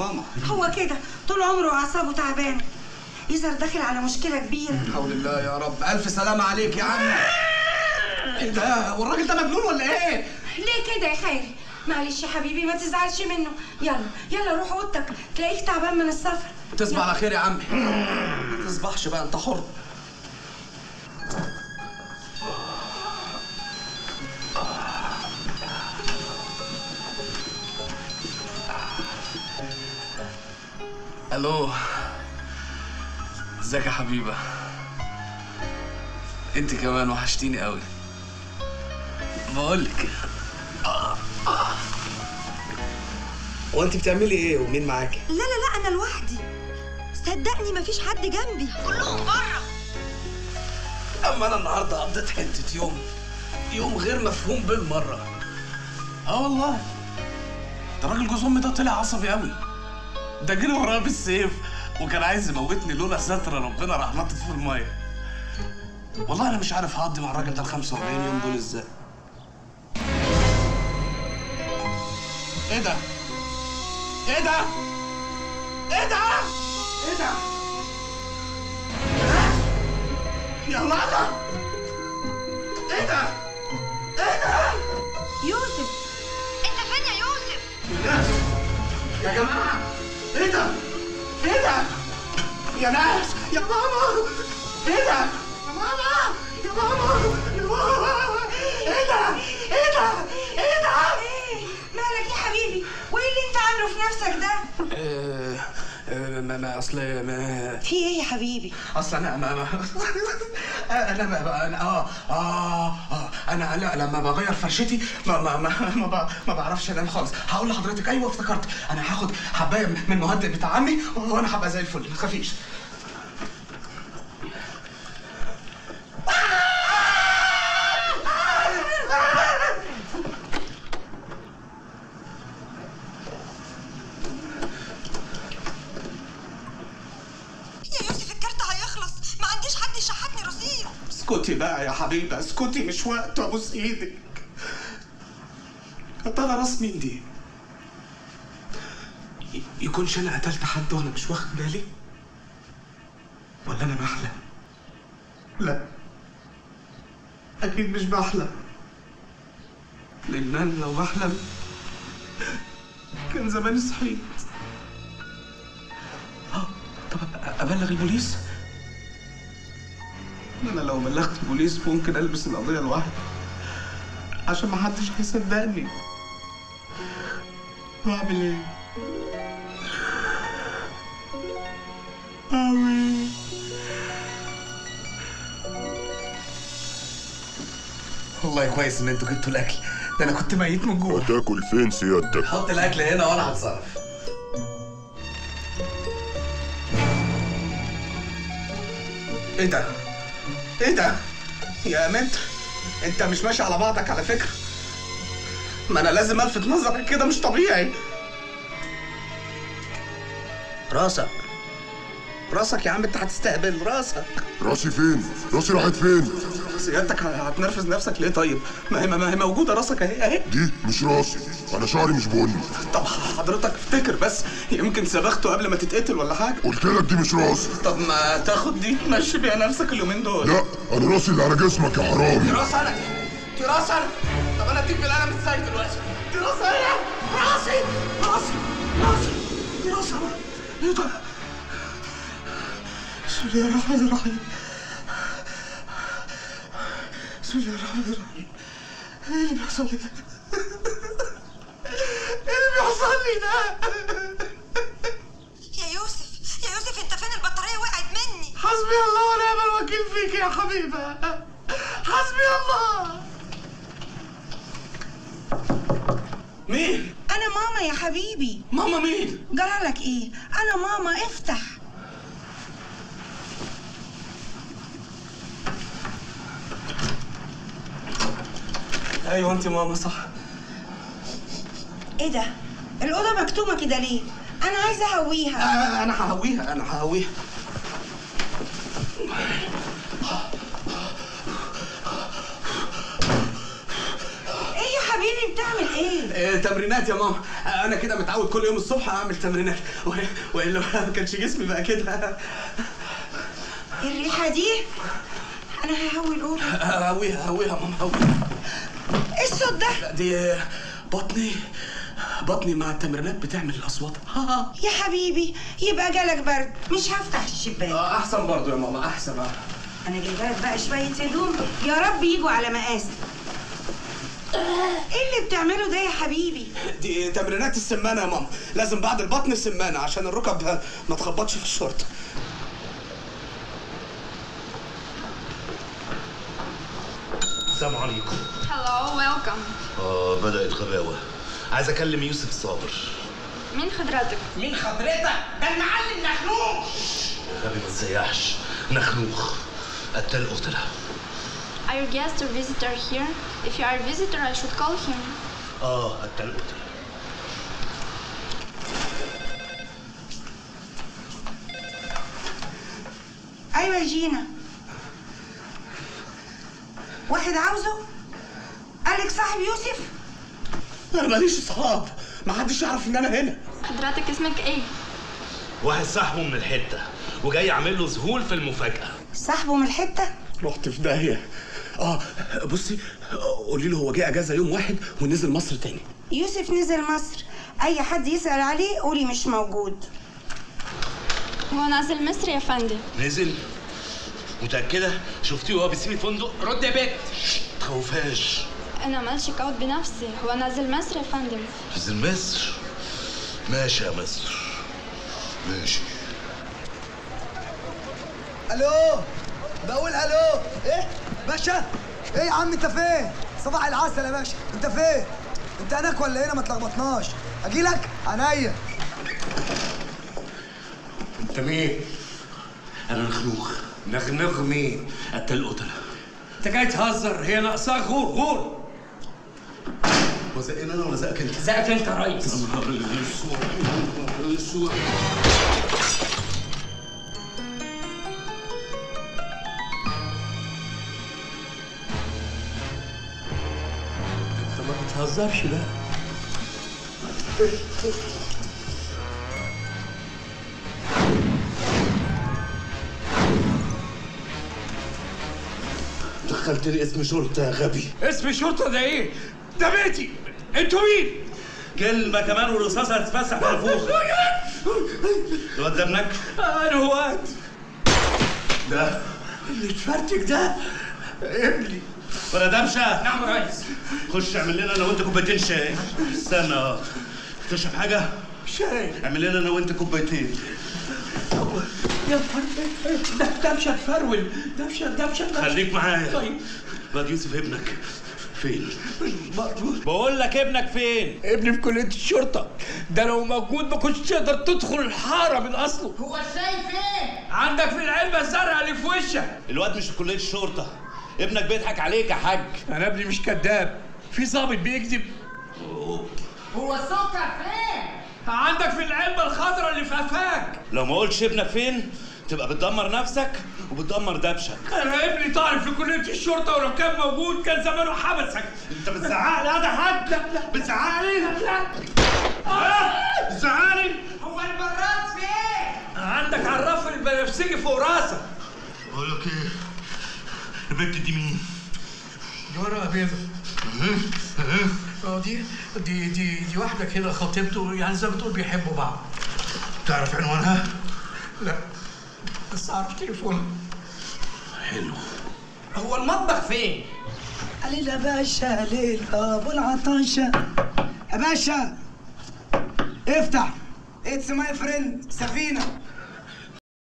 ماما. هو كده. طول عمره أعصابه تعبانة. يظهر داخل على مشكلة كبيرة. حول الله يا رب. ألف سلامة عليك يا عم. إيه ده؟ والراجل ده مجنون ولا إيه؟ ليه كده يا خيري معلش يا حبيبي ما تزعلش منه. يلا يلا روح أوضتك. تلاقيك تعبان من السفر. تصبح على خير يا عمي. ما تصبحش بقى أنت حر. ألو إزيك يا حبيبة؟ أنت كمان وحشتيني قوي بقولك. وأنت بتعملي إيه ومين معاكي؟ لا لا لا أنا لوحدي. صدقني مفيش حد جنبي. كلهم بره. أما أنا النهارده قضيت حتة يوم يوم غير مفهوم بالمرة. آه والله. ده راجل جوز أمي ده طلع عصبي قوي ده جري ورايا بالسيف وكان عايز يموتني لولا ستر ربنا راح نطت في المية والله أنا مش عارف هقضي مع الراجل ده ال 45 يوم دول إزاي إيه ده؟ إيه ده؟ إيه ده؟ إيه ده؟ يا الله إيه ده؟ إيه ده؟ يوسف انت فين يا يوسف يا جماعة إيه ده؟ إيه ده؟ يا ناس يا ماما إيه ده؟ يا ماما يا ماما يا ماما إيه ده؟ إيه ده؟ إيه ده؟ إيه مالك يا حبيبي وإيه اللي أنت عامله في نفسك ده ما ما أصل ما في إيه يا حبيبي أصل أنا ما ما أنا ما أنا آه آه آه أنا لا لما بغير فرشتي. ما ما ما ما, ب- ما بعرفش أنام خالص. هقول لحضرتك أيوه افتكرت. أنا هاخد حباية من المهدئ بتاع عمي وأنا هبقى زي الفل. ما تخافيش يا يوسف الكارت هيخلص ما عنديش حد يشحتني رصيد اسكتي بقى يا حبيبة اسكتي مش وقت ابوس إيدك يا ترى راس مين دي؟ يكونش أنا قتلت حد وأنا مش واخد بالي؟ ولا أنا بحلم؟ لا. أكيد مش بحلم. لأن أنا لو بحلم كان زماني صحيت. آه طب أبلغ البوليس؟ أنا لو بلغت البوليس ممكن ألبس القضية لوحدي. عشان ما حدش هيصدقني. واعمل إيه؟ أعمل إيه؟ والله كويس إن أنتوا جبتوا الأكل. ده أنا كنت ميت من جوه هتاكل فين سيادتك؟ حط الأكل هنا وأنا هتصرف. إيه ده؟ إيه ده؟ يا متر انت مش ماشي على بعضك على فكرة. ما أنا لازم الفت نظرك كده مش طبيعي. راسك. راسك يا عم انت هتستقبل راسك. راسي فين؟ راسي راحت فين؟ سيادتك هتنرفز نفسك ليه طيب؟ ما هي ما هي موجودة راسك اهي اهي. دي مش راسي أنا شعري مش بني. طب حضرتك افتكر بس يمكن صبغته قبل ما تتقتل ولا حاجة. قلت لك دي مش راسي. طب ما تاخد دي تمشي بيها نفسك اليومين دول. لا أنا راسي اللي على جسمك يا دي حرامي راس أنا دي راس أنا. طب أنا اديك بالقلم إزاي دلوقتي؟ دي راس أنا راسي راسي راسي. دي راس أنا. إيه ده؟ بسم الله الرحمن الرحيم بسم الله الرحمن الرحيم إيه اللي بيحصل لي ده إيه اللي بيحصل لي ده يا يوسف يا يوسف انت فين؟ البطارية وقعت مني. حسبي الله ونعم الوكيل فيك يا حبيبة. حسبي الله. مين؟ أنا ماما يا حبيبي. ماما مين؟ جرالك إيه؟ أنا ماما افتح. أيوه انت ماما صح. إيه ده؟ الأوضة مكتومة كده ليه؟ أنا عايزة أهويها. أنا ههويها أنا ههويها. إيه يا حبيبي بتعمل إيه؟ إيه تمرينات يا ماما. أنا كده متعود كل يوم الصبح أعمل تمرينات. والا ما كانش جسمي بقى كده. الريحة دي أنا ههوي الاوضه هويها هويها يا ماما هويها إيه الصوت ده؟ لا دي بطني بطني مع التمرينات بتعمل الأصوات. ها يا حبيبي يبقى جالك برد. مش هفتح الشباك. آه، أحسن برضو يا ماما أحسن آه. أنا جايبه لك بقى شوية هدوم. يا رب يجوا على مقاسك إيه اللي بتعمله ده يا حبيبي؟ دي تمرينات السمانة يا ماما. لازم بعد البطن السمانة عشان الركب ما تخبطش في الشورت. السلام عليكم Hello, welcome. آه بدأت غباوة عايز أكلم يوسف صابر مين حضرتك؟ مين حضرتك؟ ده المعلم نخلوق غبي ما تسيحش نخنوخ قتال قتلة Are you guest or visitor here? If you are a visitor, I should call him. آه قتال قتلة أيوه جينا واحد عاوزه؟ قالك صاحب يوسف؟ أنا ماليش اصحاب ما حدش يعرف إن أنا هنا. حضرتك اسمك إيه؟ واحد صاحبه من الحتة وجاي يعمل له ذهول في المفاجأة. صاحبه من الحتة؟ رحت في داهية. آه بصي قولي له هو جه أجازة يوم واحد ونزل مصر تاني. يوسف نزل مصر. أي حد يسأل عليه قولي مش موجود. هو نازل مصر يا فندم. نزل؟ متأكدة؟ شفتيه وهو بيسيب الفندق؟ رد يا بت تخوفهاش أنا عملت شيك أوت بنفسي. هو نازل مصر يا فندم. نزل مصر ماشي يا مصر ماشي. ألو؟ بقول ألو. إيه؟ باشا؟ إيه يا عم أنت فين؟ صباح العسل يا باشا. أنت فين؟ أنت هناك ولا هنا؟ ما تلخبطناش. أجي لك؟ عينيا. أنت مين؟ أنا نخنوخ نغنغ مين؟ قتال قتلة أنت جاي تهزر. هي ناقصاك غور غور. وزقني أنا ولا زقك أنت. زقك أنت يا ريس. نهار الاسود نهار الاسود أنت ما بتهزرش بقى. دخلتني اسم شرطة يا غبي. اسم الشرطه ده إيه؟ ده بيتي. أنتوا مين؟ كلمة كمان والرصاصة هتتفسح في الفوق. الواد ده ابنك أنا واد. ده؟ اللي تفرتك ده؟ ابني. ولا دمشة نعم يا ريس. خش اعمل لنا أنا وانت كوبايتين شاي. استنى آه. تشرب حاجة؟ شاي. اعمل لنا أنا وانت كوبايتين. يا ده دبشه تفرول دبشه دبشه خليك معايا. طيب. الواد يوسف ابنك فين؟ بقول لك ابنك فين؟ ابني في كلية الشرطة. ده لو موجود ما كنتش تقدر تدخل الحارة من أصله. هو الشاي فين؟ عندك في العلبة الزرقاء اللي في وشك. الواد مش في كلية الشرطة. ابنك بيضحك عليك يا حاج. أنا ابني مش كذاب. في ظابط بيكذب. هو السكر فين؟ عندك في العلبة الخضراء اللي في قفاك. لو ما قلتش ابنك فين تبقى بتدمر نفسك وبتدمر دبشك. أنا ابني طالب في كلية الشرطة ولو كان موجود كان زمانه حبسك. أنت بتزعق لي؟ هذا حد؟ لا لا. بتزعق لي؟ لا. ها؟ بتزعق لي؟ هو البراد فين؟ عندك على الرف البنفسجي فوق راسك. بقول لك إيه؟ البنت دي مين؟ دي ورقه بيضة آه دي دي دي دي واحدة كده خطيبته يعني زي ما تقول بيحبوا بعض. تعرف عنوانها؟ لا. بس أعرف تليفونها. حلو. هو المطبخ فين؟ قليل يا باشا ليل أبو العطاشة. يا باشا افتح. It's my friend سفينة.